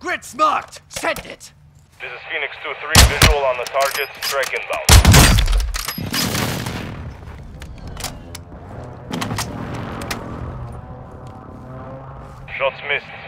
Grid marked! Send it! This is Phoenix 2-3, visual on the target, strike inbound. Shots missed.